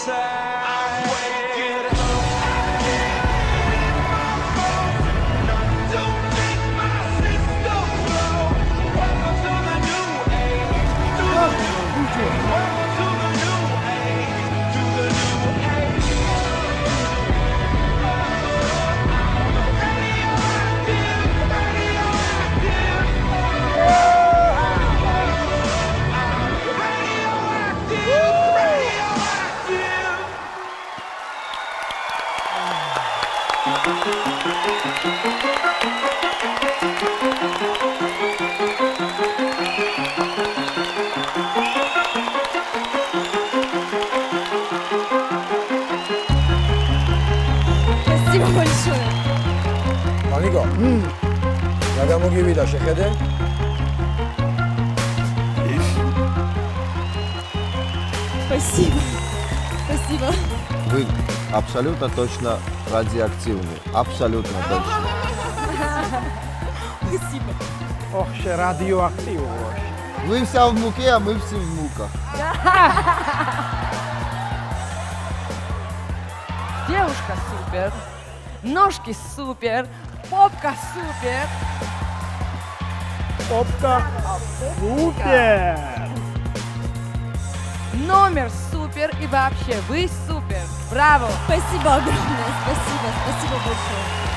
sad. Merci beaucoup. Mariko, la gamme de vie, la chef-hérène. Merci. Merci. Merci. Вы абсолютно точно радиоактивны. Абсолютно точно. Спасибо. Ох, ще радиоактивный. Вы вся в муке, а мы все в муках. Девушка супер, ножки супер, попка супер. Попка супер. Номер супер супер и вообще вы супер. Браво! Спасибо огромное, спасибо, спасибо большое.